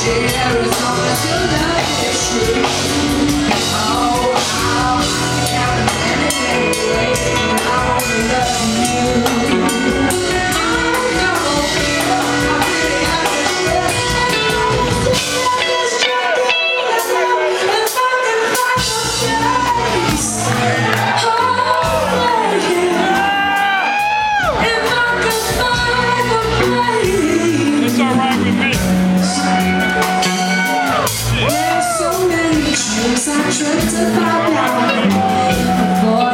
Share is on the tonight so many dreams I dreamt about now. Boy,